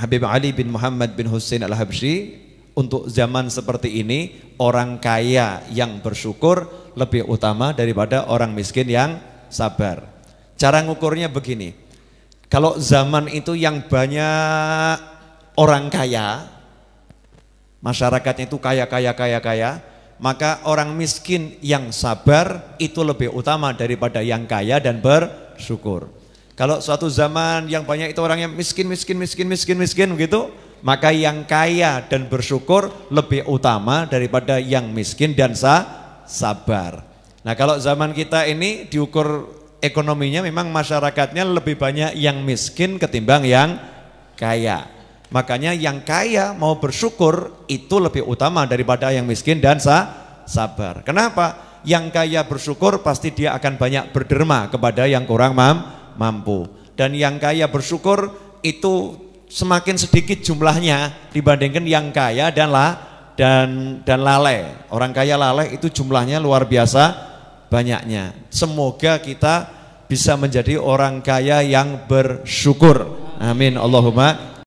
Habib Ali bin Muhammad bin Hussein Al-Habsyi untuk zaman seperti ini orang kaya yang bersyukur lebih utama daripada orang miskin yang sabar. Cara ngukurnya begini. Kalau zaman itu yang banyak orang kaya, masyarakatnya itu kaya kaya kaya kaya, maka orang miskin yang sabar itu lebih utama daripada yang kaya dan bersyukur. Kalau suatu zaman yang banyak itu orang yang miskin, miskin, miskin, miskin, miskin begitu, maka yang kaya dan bersyukur lebih utama daripada yang miskin dan sa sabar. Nah kalau zaman kita ini diukur ekonominya memang masyarakatnya lebih banyak yang miskin ketimbang yang kaya. Makanya yang kaya mau bersyukur itu lebih utama daripada yang miskin dan sa sabar. Kenapa? Yang kaya bersyukur pasti dia akan banyak berderma kepada yang kurang mam mampu. Dan yang kaya bersyukur itu semakin sedikit jumlahnya dibandingkan yang kaya dan la dan dan lalai. Orang kaya lalai itu jumlahnya luar biasa banyaknya. Semoga kita bisa menjadi orang kaya yang bersyukur. Amin. Allahumma